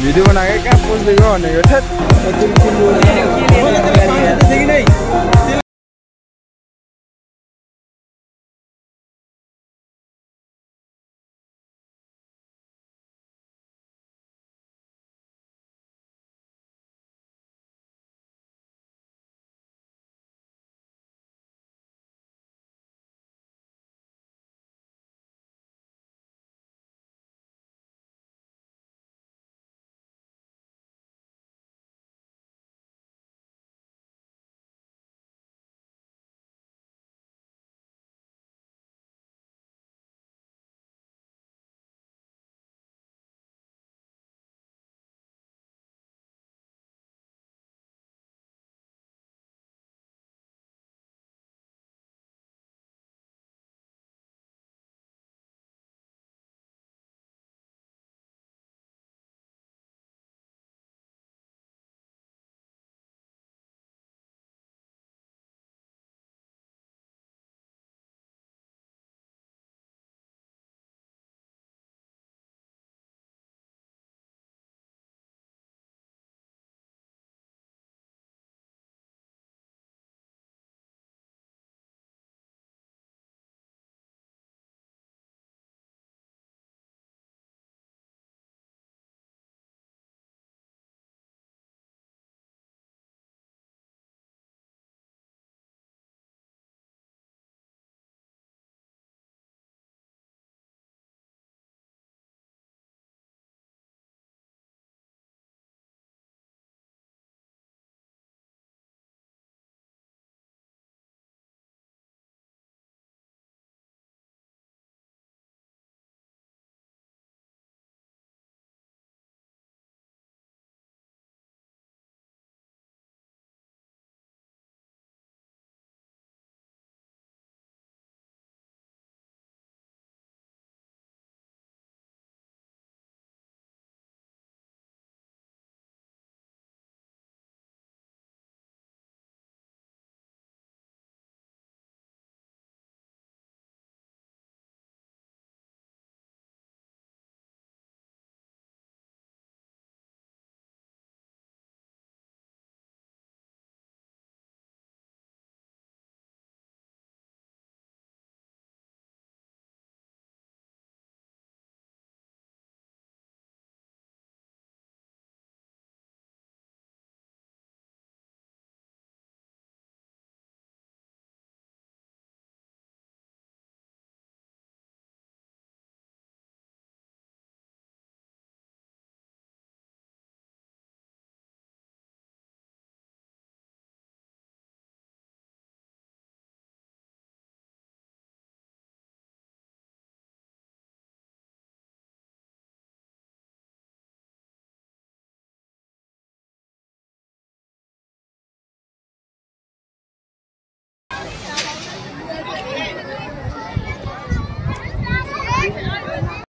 video बनाएको कहाँ पस्दै गयो भनेको ठ्याक्कै